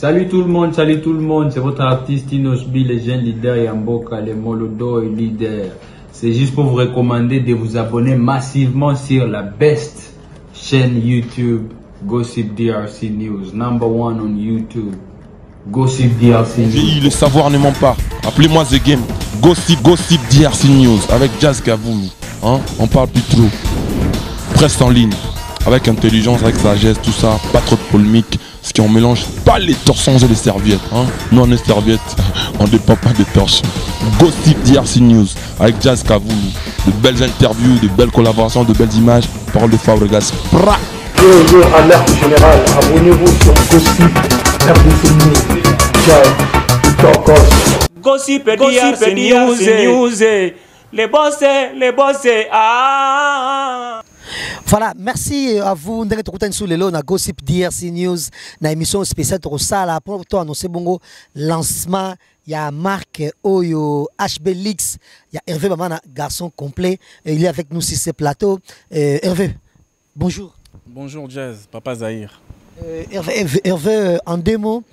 Salut tout le monde, salut tout le monde, c'est votre artiste Inosbi, les jeunes leaders Yamboka, les Molodo et leaders. C'est juste pour vous recommander de vous abonner massivement sur la best chaîne YouTube, Gossip DRC News, number one on YouTube. Gossip DRC News. Le savoir ne ment pas. Appelez-moi The Game. Gossip, Gossip DRC News avec Jazz Kavoulou. Hein? On parle plus trop. Presse en ligne. Avec intelligence, avec sagesse, tout ça. Pas trop de polémique. Ce qui on mélange pas les torsons et les serviettes. Hein? Nous on est serviettes. On ne dépend pas des torsions. Gossip DRC News avec Jazz Kavoulou. De belles interviews, de belles collaborations, de belles images. Parole de Fabregas. Pra générale, abonnez-vous sur Gossip RDC News. Ciao, Tokos. Gossip DRC News, les boss, les boss, ah. Voilà, merci à vous. Ndenge tokutani su lelo na Gossip DRC News na émission spéciale tokosala pour to annoncer bongo lancement ya marque Oyo HB Leaks. Ya Hervé Bamana garçon complet. Et il est avec nous sur ce plateau. Euh, Hervé bonjour. Bonjour Jazz, Papa Zahir. Euh, Hervé, Hervé, Hervé, euh, en deux mots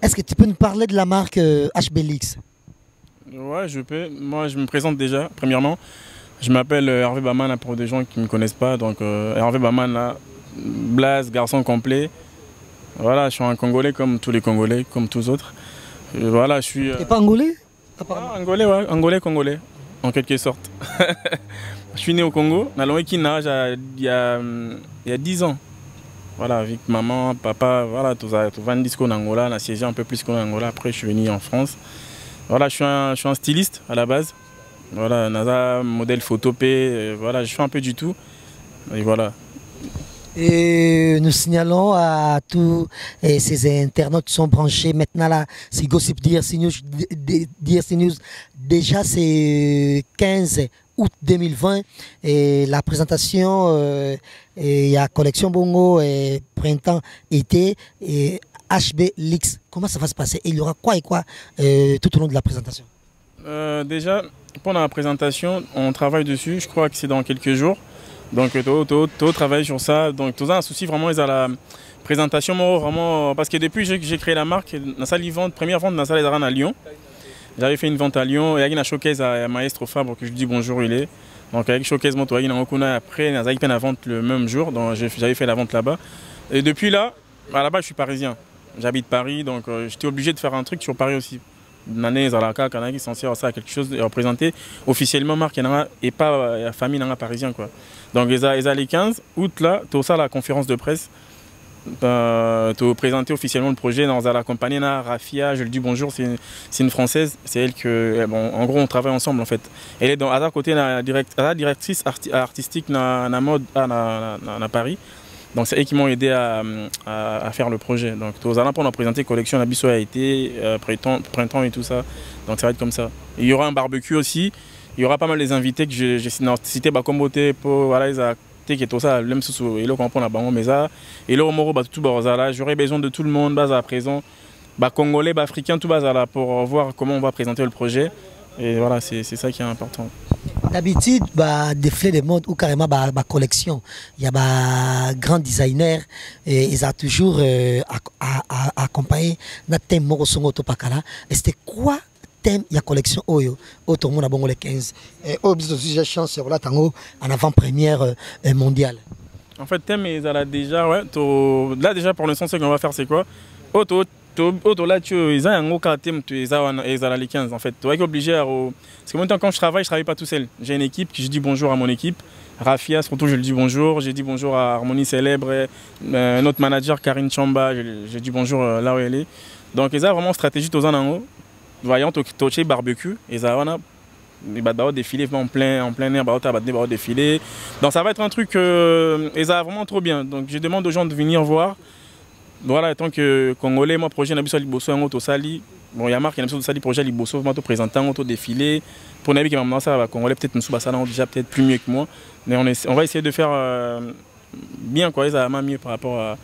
est-ce que tu peux nous parler de la marque HB Leaks? Ouais, je peux. Moi, je me présente déjà, premièrement. Je m'appelle euh, Hervé Baman pour des gens qui ne me connaissent pas. Donc, euh, Hervé Baman, là, Blaze, garçon complet. Voilà, je suis un Congolais comme tous les Congolais, comme tous autres. Et voilà, je suis. euh, T'es pas angolais ah, Angolais, ouais, Angolais, Congolais, en quelque sorte. je suis né au Congo, le Kina, il y a il y a 10 ans. Voilà, avec maman, papa, voilà, tout ça, tout va disco en Angola, on a siégé un peu plus qu'en Angola. Après, je suis venu en France. Voilà, je suis un, je suis un styliste à la base. Voilà, NASA, modèle photo P, euh, voilà, je fais un peu du tout. Et voilà. Et nous signalons à tous ces internautes qui sont branchés maintenant là, c'est Gossip DRC News, DRC News. Déjà c'est 15 août 2020 et la présentation euh, et il y a collection Bongo et printemps été et HB Leaks. Comment ça va se passer? Et il y aura quoi et quoi euh, tout au long de la présentation? Euh, déjà, pendant la présentation, on travaille dessus. Je crois que c'est dans quelques jours. Donc, Toho, Toho, Toho travaille sur ça. Donc, tout un souci vraiment, ils ont la présentation, moi, vraiment. Parce que depuis que j'ai- j'ai créé la marque, la salle vente, première vente la salle à Lyon. J'avais fait une vente à Lyon. Et il y a une showcase à Maestro Fabre que je dis bonjour, il est. Donc, avec showcase, moi, après, une la vente le même jour. Donc, j'ai- j'avais fait la vente là-bas. Et depuis là, la base, je suis parisien. J'habite Paris, donc euh, j'étais obligé de faire un truc sur Paris aussi. Nane Zalaka, Kanagi, censé avoir ça quelque chose représenter officiellement marque Yanara et pas euh, la famille Nanga parisien quoi. Donc les a les 15 août là, tout ça la conférence de presse. Euh, te présenter officiellement le projet dans la compagnie na Rafia, je lui dis bonjour, c'est une, française, c'est elle que eh, bon, en gros on travaille ensemble en fait. Elle est dans à côté la, direct, la directrice arti- artistique na, mode à na Paris. Donc c'est eux qui m'ont aidé à, à- faire le projet. Donc aux alentours, on a présenté collection, la bisso a été, euh, printemps, printemps et tout ça. Donc ça va être comme ça. Il y aura un barbecue aussi. Il y aura pas mal des invités que j'ai j'ai cité Bakombote pour voilà ils est tout ça sous et le comprend la bango mais ça et le moro tout là j'aurais besoin de tout le monde bas à présent congolais bah africain tout bas là pour voir comment on va présenter le projet et voilà c'est ça qui est important D'habitude, bah, défilé de mode ou carrément bah, bah, collection, il y a bah, grand designer et ils ont toujours euh, ac- a- a- accompagné. Notre thème. Et c'était quoi thème il y a collection oyo auto monde bongo les 15 et oyo biso déjà chance là tango en avant première euh, mondiale. En fait, thème, ils ont déjà, ouais, là déjà pour l'instant, ce qu'on va faire, c'est quoi? Auto, to- auto là, tu ils ont un gros cas thème, tu- ils ont ils ont les 15 en fait. Être obligé à. au- Parce que maintenant, quand je travaille, je travaille pas tout seul. J'ai une équipe, que je dis bonjour à mon équipe. Rafia, surtout, je lui dis bonjour. J'ai dit bonjour à Harmonie Célèbre, euh, notre manager Karine Chamba, j'ai dit bonjour euh, là où elle est. Donc, ils ont vraiment stratégie, en haut. Voyons, touché barbecue, il va d'abord défiler en plein, en plein air, bah, bah, bah, défiler. Donc ça va être un truc, euh, et ça va vraiment trop bien. Donc je demande aux gens de venir voir. Voilà, tant que Congolais, moi, projet Nabiso Liboso, un autre sali. Bon, il y a marqué Nabiso Sali, projet Liboso, moi, présentant, un autre défilé. Pour Nabi qui m'a demandé ça, bah, Congolais, peut-être nous ça déjà peut-être plus mieux que moi. Mais on, essa- on va essayer de faire euh, bien, quoi, va mieux par rapport à.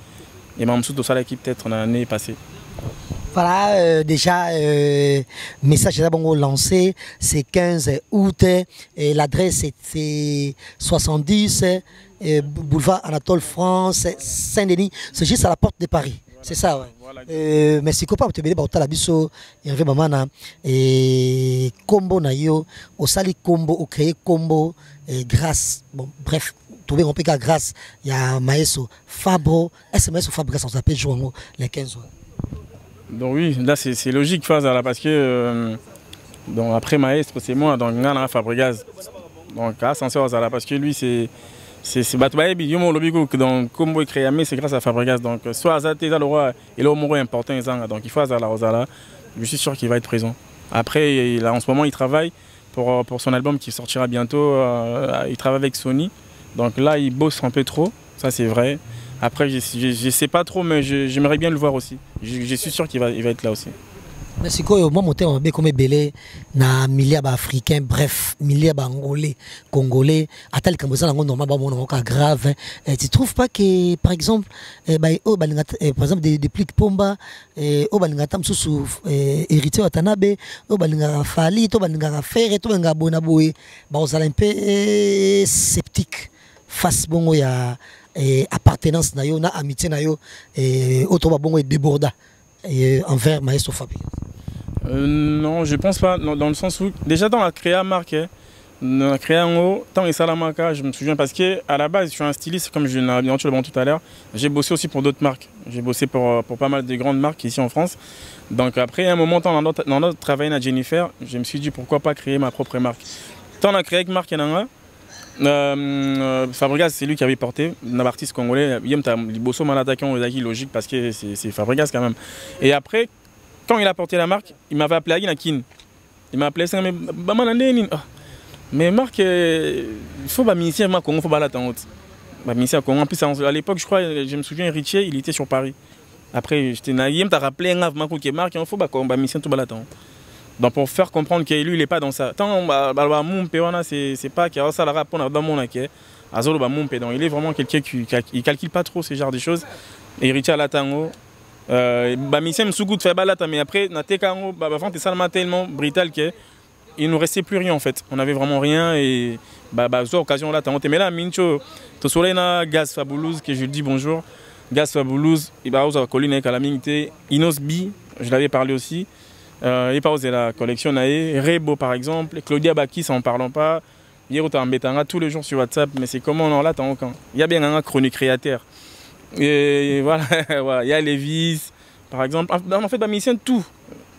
Et Mamsou Tosala qui peut-être l'année passée. Voilà, euh, déjà, euh, message est bon lancé, c'est 15 août, et l'adresse c'est 70, boulevard Anatole France, Saint-Denis, c'est juste à la porte de Paris. c'est ça ouais. Euh, mais sikoyo mpa tobele baotala biso herve mamana eh, kombo na yo osali kombo ocreye kombo grâce bon bref tobengo mpe kaka grâce ya maeso fabro ese maeso fabro grâce ozape jour yango les 15 jours Donc oui, là c'est logique phase là parce que euh, donc après Maestro c'est moi donc ngana Fabregas. Donc ascenseur là parce que lui c'est c'est bato bayebi yo mo lobi ko donc combo créé mais c'est grâce à Fabregas donc euh, soit là le roi et là mot important donc il faut Azala Rosala. Je suis sûr qu'il va être présent. Après il en ce moment il travaille pour pour son album qui sortira bientôt euh, il travaille avec Sony. Donc là il bosse un peu trop, ça c'est vrai. Après, je ne sais pas trop, mais j'aimerais bien le voir aussi. Je, je suis sûr qu'il va, il va être là aussi. Mais sikoyo mwa motema mabe komi ebele na milie ya bref milie ya baangolais congolais ata likambo eza nango normal bamona yango kaka grave hein. eh, tu trouves pas que par exemple eh, ba- oyo balinga ta- eh, par exemple des plik pomba eh, oyo balingaka ta mosusu eh, héritier watanabe oyo balingaka fali to balingaka fere to balingaka boye na boye bakozala mpe eh, sceptique face bongo ya eh, appartenance na yo na amitié na yo eh, oyo to babongo edeborda eh, envers maestro fabi Euh, non, je pense pas, dans, le sens où, déjà dans la créa marque, hein, dans la créa en haut, tant et Salamaka, je me souviens parce que à la base, je suis un styliste, comme je l'ai bien tout à l'heure. J'ai bossé aussi pour d'autres marques. J'ai bossé pour, euh, pas mal de grandes marques ici en France. Donc après, à un moment, dans notre, dans notre travail à Jennifer, je me suis dit pourquoi pas créer ma propre marque. Tant on a créé avec Marc Yananga, euh, Fabregas, c'est lui qui avait porté, un artiste congolais. Yem ta liboso malatakon ozaki logique parce que c'est Fabregas quand même. Et après, quand il a porté la marque, il m'avait appelé à Kin. Il m'a appelé mais Baman Andeni. Ah. Mais Marc, euh, il faut bah ministère Congo, faut pas l'attendre. Bah ministère. En plus, à l'époque, je crois, je me souviens, Richie, il était sur Paris. Après, j'étais naïf, t'as rappelé grave Marc qui Marc, il faut bah bah ministère tout l'attendre. Donc pour faire comprendre que lui, il est pas dans ça. Tant bah bah mon péwana, c'est pas qu'il a ça la rap on dans mon laquais. Azolo mon pédon, il est vraiment quelqu'un qui il calcule pas trop ce genre de choses. Et Richie à la. Euh, bah faire balata mais après na tekango bah bah tellement brutal que il nous restait plus rien en fait. On avait vraiment rien et bah bah occasion là mais là mincho to soleil na gaz fabulouse que je lui dis bonjour. Gaz fabulouse il va aux colline avec la mingité Inos B, je l'avais parlé aussi. Euh, il pas la collection Rebo par exemple, Claudia Bakis en parlant pas. Hier t'as embêtanga tous les jours sur WhatsApp mais c'est comment on là t'as aucun. Il y a bien un chronique créateur. Et voilà, voilà, il y a Levis, par exemple. En fait, mission tout.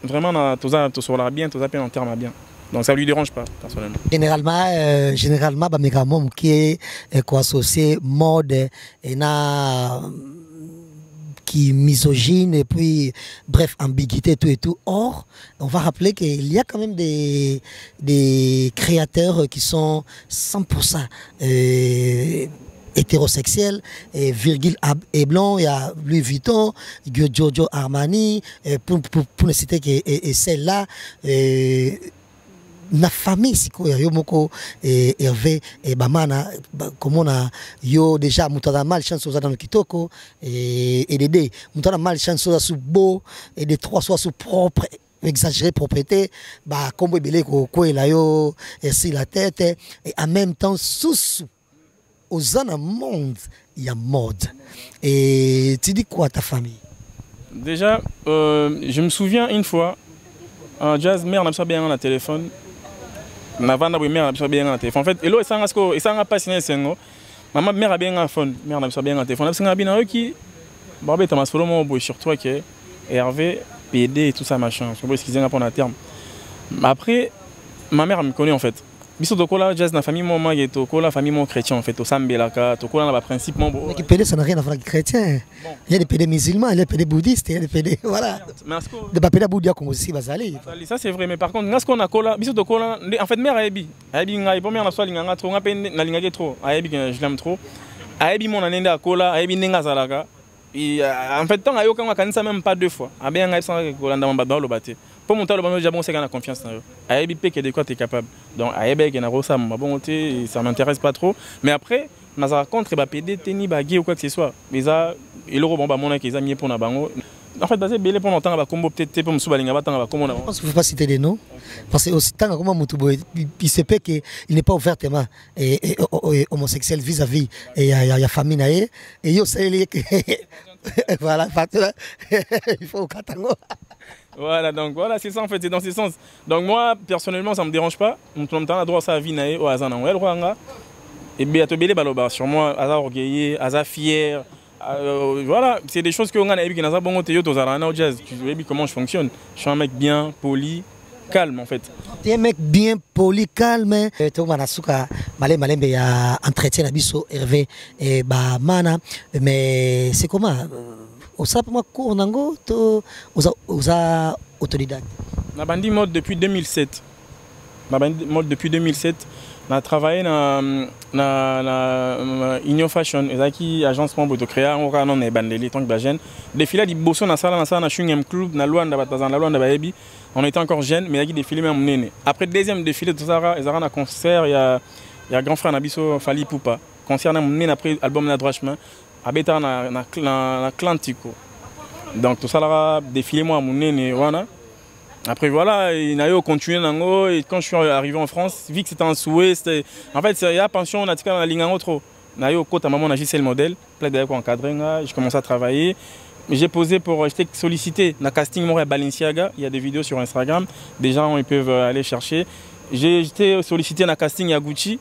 Vraiment, dans- tout ça, tout sur la bien, tout ça, en terme bien. Donc ça lui dérange pas, personnellement. généralement euh, généralement bameka mo mokie eh, koassocie mode eh, na qui misogyne et puis bref ambiguïté tout et tout or on va rappeler qu'il y a quand même des des créateurs qui sont 100% euh, hétérosexuels et Virgil et blanc il y a Louis Vuitton Giorgio Armani pour, pour, pour ne citer que et, et celle-là na famille sikoyo yo moko eh, herve eh, bamana ba- komona yo déjà moto aza malchance oza nano kitoko eh, edede moto aza malchance oza su beau et de trois soit su propre exagéré propriété bakombo ebele kokwela yo la tête et en même temps susu oza na monde ya mode et tu dis quoi ta famille? Déjà, euh, je me souviens une fois, un jazz, mère n'a pas bien un téléphone. Navanda na mère n'a pas bien un téléphone. En fait, elo esanga sko, esanga pas signé sengo. Maman mère a bien un phone, mère n'a pas bien un téléphone. Parce que bien un qui, bah ben t'as solo mon boy sur toi que Hervé, PD et tout ça machin. Je pas ce qu'ils ont pour un terme. Après, ma mère me connaît en fait. Biso tokola jazz na famille mo mage tokola famille mo chrétien en fait tokola na ba principe mo bo. Mais qui PD, ça n'a rien à voir avec les chrétiens. Il y a des PD musulmans, il y a des PD bouddhistes, il y a des. Voilà. Mais aussi, Bazali. Ça c'est vrai par contre nga siko nakola biso tokola nde- en fait ayebi ayebi ngai po na so alinganga trop nga mpe nalingaki trop ayebi je l'aime trop ayebi mona nde nde akola ayebi ndenge azalaka Et, en fait ntango ayoka ngo akanisa même pas deux fois. Abeya ngai bisanga kolanda mababa aloba te mpo moto aloba oja bongo oseka na confiance na yo ayebi mpe ke de quoi t'es capable. Donc ayebi eke nakosala mabongo te ça m'intéresse pas trop. Mais après nazala contre bapede te ni bagie ou quoi que ce soit. Eza eloko bango bamonaki eza mie mpona bango en fait baza ebele mpona otanga bakombo peut-être te mpo mosusu balinga batanga bakombo na Je bango pas citer des noms. Parce que aussi, tant que Moutoubo, il, il se peut qu'il n'est pas ouvertement homosexuel vis-à-vis et il y a, il y a famille. naye. Et yo, c'est les- voilà que il faut katango Voilà, donc voilà, c'est ça en fait, c'est dans ce sens. Donc moi, personnellement, ça me dérange pas. Mon temps a droit à sa vie, nae, au hasard, nae, rwanga. Et bien, tu bélé baloba, sur moi, hasard orgueillé, hasard fier. Euh, voilà, c'est des choses que on a qui n'a pas bon au au jazz. Tu sais comment je fonctionne? Je suis un mec bien, poli, calme en fait. tu es un mec bien poli calme Eh, tokomana suka malembe malembe ya entretien na biso hervé eh, bamana mais c'est comment? Euh, osala mpe mwa cour nango to oza autodidacte Na bandi mode depuis 2007. Na bandi mode depuis 2007. On a travaillé na, na, na Union Fashion, ezaki agence moko de créer on kana na bandeli tant que ba jeune. Défilé di bosso na sala na na Shungem Club na Luanda batazan na Luanda bayebi. On était encore jeune mais yaki défilé même nene. Après deuxième défilé tout ça ezara na concert il y a il y a grand frère na biso Fali Poupa. Concert na après album na droit chemin. Abeta na na na, na Clantico. Donc tout ça là défilé moi mon nene wana. Après voilà, il a eu continué nango et quand je suis arrivé en France, vu que c'était un souhait, c'était en fait il y a pension on a tika na linga trop. Na yo kota maman na c'est le modèle, plein d'ailleurs encadré nga, j'ai commencé à travailler. J'ai posé pour j'étais sollicité na casting Montréal Balenciaga, il y a des vidéos sur Instagram, des gens ils peuvent aller chercher. J'ai été sollicité na casting à Gucci.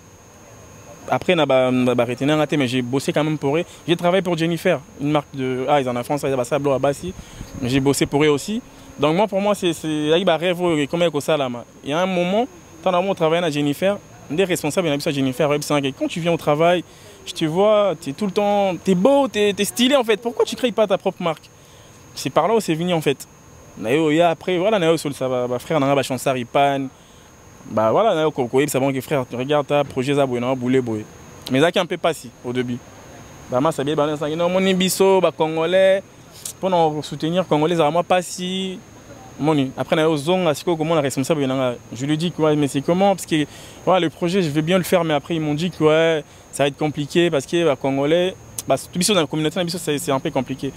Après, mais j'ai bossé quand même pour eux. J'ai travaillé pour Jennifer, une marque de ah ils en ont France, ils ont ça à Bassi. J'ai bossé pour eux aussi. Donc moi pour moi c'est c'est là rêve comme ça. Il y a un moment, tant on travaille avec Jennifer, des responsables il y a Jennifer, quand tu viens au travail, je te vois, tu es tout le temps, tu es beau, tu es, stylé en fait. Pourquoi tu crées pas ta propre marque? C'est par là où c'est venu en fait. Après voilà nayo sur ça va frère na ba chansar ipan. Bah voilà ça bon que frère regarde ta projet na boulé boy. Mais ça qui un peu passé au début. Bah moi ça bien balance non mon biso ba congolais nous soutenir congolais ça moi pas si moni. Après na ozonga responsable je lui dis que ouais mais c'est comment parce que voilà le projet je vais bien le faire mais après ils m'ont dit que ouais ça va être compliqué parce que bah, congolais bah biso dans la communauté c'est un peu compliqué.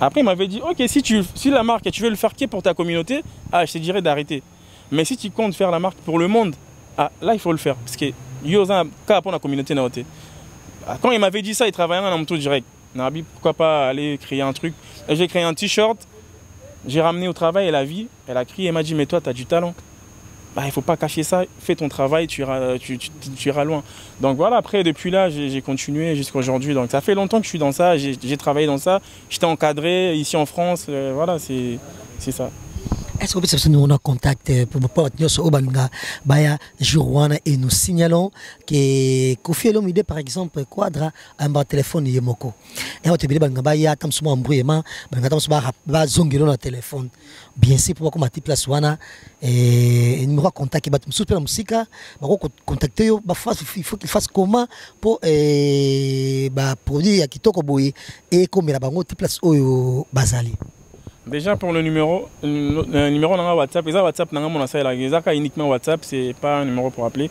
Après il m'avait dit OK si tu si la marque tu veux le faire qui pour ta communauté ah je te dirais d'arrêter. Mais si tu comptes faire la marque pour le monde ah là il faut le faire parce que yoza ka pour la communauté na ote quand il m'avait dit ça il travaillait mon tour direct. Pourquoi pas aller créer un truc J'ai créé un t-shirt j'ai ramené au travail, elle a vu, elle a crié, elle m'a dit Mais toi, tu as du talent. Bah, il ne faut pas cacher ça, fais ton travail, tu iras, tu, iras loin. Donc voilà, après, depuis là, j'ai continué jusqu'à aujourd'hui. Donc ça fait longtemps que je suis dans ça, j'ai travaillé dans ça, j'étais encadré ici en France, euh, voilà, c'est ça. Est-ce que peut-être nous on a contact euh, pour pas nyonso o balinga baya jour wana et nous signalons que Kofi Olomide par exemple quadra amba téléphone ye moko et on te bile balinga baya tam suma mbrouillement balinga tam suma ba zongelo na téléphone. Bien sûr pour comment place wana. Et numéro contact bat msupe na musika bako contacter yo. Ba fasse il faut qu'il fasse comment pour eh, ba produit ya kitoko boye et comme la bango place oyo bazali Déjà pour le numéro, le, numéro dans WhatsApp, et ça WhatsApp dans mon ça là, uniquement WhatsApp, c'est pas un numéro pour appeler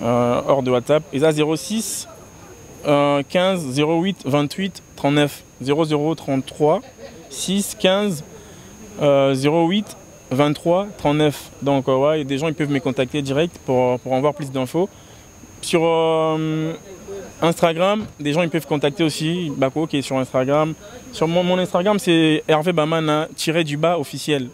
euh, hors de WhatsApp. Et ça 06 euh, 15 08 28 39 00 33 6 15 euh, 08 23 39. Donc euh, ouais, des gens ils peuvent me contacter direct pour, pour en voir plus d'infos. Sur euh, Instagram, des gens ils peuvent contacter aussi Bako qui est sur Instagram. Sur mon, mon Instagram, c'est Hervé Bamana tiré du bas officiel.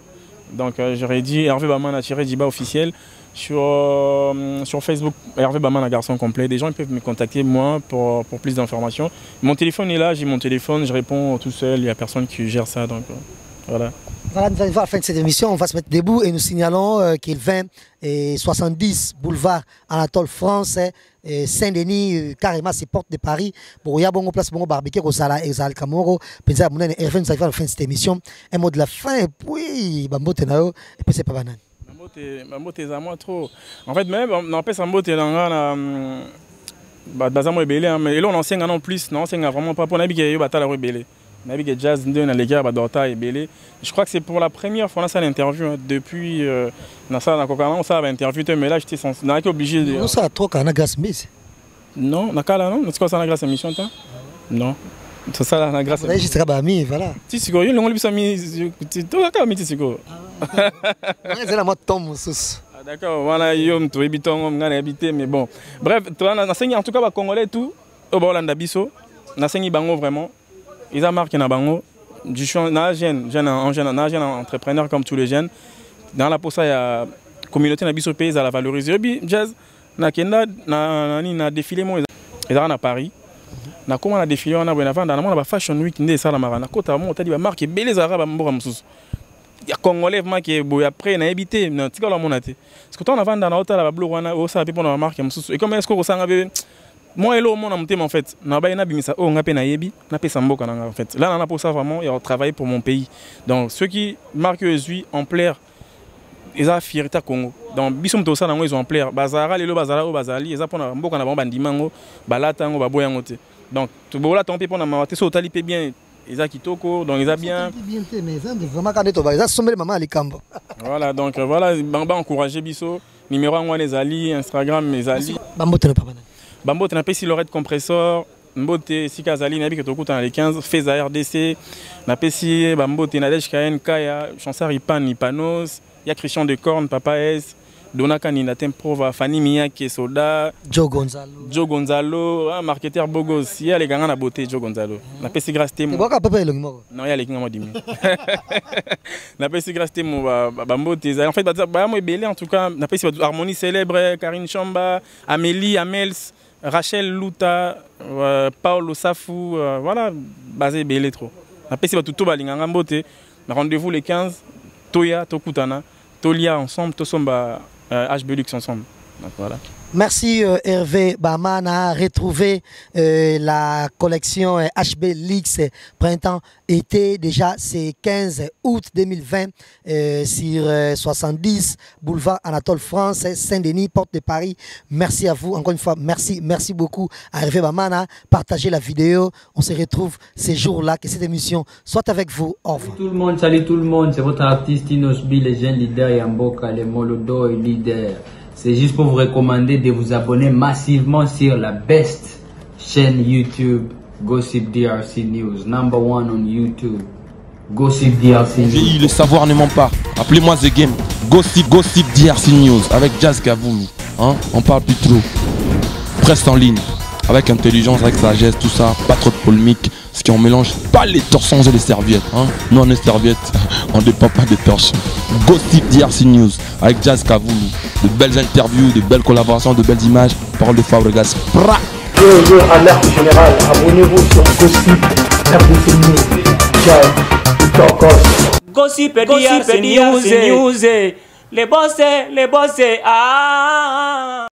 Donc euh, j'aurais dit Hervé Bamana tiré du bas officiel. Sur, euh, sur Facebook, Hervé Bamana garçon complet. Des gens ils peuvent me contacter moi pour, pour plus d'informations. Mon téléphone est là, j'ai mon téléphone, je réponds tout seul, il n'y a personne qui gère ça. Donc euh, voilà. Voilà, nous allons voir la fin de cette émission. On va se mettre debout et nous signalons euh, qu'il 20 et 70 boulevard Anatole France, Saint-Denis, euh, carrément, c'est porte de Paris. Bon, il y a bon place, bon barbecue, et Zal Camoro. À mon avis, nous allons voir la fin de cette émission. Un mot de la fin, et puis, Bambo Tenao, et puis c'est pas banal. Bambote eza mwa trop. En fait, même napesa mbote na nga na mm, ba- baza mwa ebele hein, mais elo naosenga na en plus naosenga vraiment pas mpo nayebi ke yo batala yango nayebi ke jazz nde naleki ya badorta ebele je crois que c'est pour la première fois nasala interview hein, depuis euh, nasala nakoka na osala bainterview te mais là j'étais nazalaki obligé de... S'est trop na grâce mise. non nakala non nasika osala na grâce émission te non tosala na grâce juste rabami, voilà. ti sikoyo yo longoli biso mi tokaka mi ti sikoyo là, moi, Tom. Ah, D'accord, wana yo moto oyebi ntongo ngai nayebi te mais bon bref nasengi en tout cas bacongolais tout oyo baolanda biso nasengi bango vraiment eza marke na bango jeune, jeune, un jeune, un jeune entrepreneur comme tous les jeunes. Dans la posa, il y a communauté na biso pays à la valoriser. Et puis, jazz, na kenda na défilé mo ezalaka na Paris. Défilé wana boye na vanda na mona ba fashion week nde esalamaka na kota mo otali ba marque ebele ezalaka ba mboka mosusu. ya congolais ke boye après nayebi te tikala omona navanda wana osala mpe mpona bamarke mosusu e ce que okosanga mpe mwa elo omona motema en fait nabai nabimisa oyo nga mpe nayebi napesa mboka nanga en fait. Là nana mposa vraiment ya travailler pour mon pays. Donc soki marque oyo ezwi ampleur eza fierté ya congo. Donc biso moto osala yango ezwa ampleur bazalaka lelo bazala oyo bazali eza mpona mboka na bango bandima yango balata yango baboya yango te. Donc bolata yango mpe mpona mawa te so otali mpe bien eza kitoko donc eza bien. Eza sombele mama ya likambo. Voilà donc voilà bango baencourage biso. Numéro yango wana ezali instagram ezali. Na papa na bambote napesi lorette compressor mbote esika azali nayebi ke tokutana le 15 feza rdc napesi bambote nadej kayen kaya chansar ipan ipanos ya christian de corne papa s donaka nina temprova fani miyake soda joe gonzalo. Joe gonzalo ah, marketeur bogos ye alekanga na beauté joe gonzalo. Napesi grâce te non ye alekinga mwa dimi napesi grâce te mo ba- ba- bambote ezali en fait baya mo ebele en tout cas napesi bato harmonie célèbre karine chamba amélie amels rachel luta euh, paul osafu euh, voilà baza ebele trop. Napesi bato to balinganga mbote na rendez-vous le 15 toya tokutana tolia ensemble tosomba euh, hb ensemble. Donc voilà Merci euh, Hervé Baman a retrouvé euh, la collection euh, HB Lix euh, printemps-été. Déjà, c'est 15 août 2020 euh, sur euh, 70 boulevard Anatole France, Saint-Denis, porte de Paris. Merci à vous. Encore une fois, merci, merci beaucoup à Hervé Baman. a partagé la vidéo. On se retrouve ces jours-là, que cette émission soit avec vous. Au revoir. Tout le monde, salut tout le monde, c'est votre artiste Inosbi, le jeune leader Yamboka, le Molodo et leader. C'est juste pour vous recommander de vous abonner massivement sur la best chaîne YouTube, Gossip DRC News, number one on YouTube. Gossip DRC News. Le savoir ne ment pas. Appelez-moi The Game. Gossip, Gossip DRC News avec Jazz Gavoumi. Hein? On parle plus trop. Presse en ligne. Avec intelligence, avec sagesse, tout ça. Pas trop de polémique. Ce qui on mélange pas les torsons et les serviettes. Hein? Nous on est serviettes. On dépend pas des torches. Gossip DRC News avec Jazz Gavoumi. De belles interviews, de belles collaborations, de belles images. Parole de Fabregas. Pra alerte générale, abonnez-vous sur Gossip RDC News. Ciao, Tokos. Gossip DRC News, les boss, les boss, ah.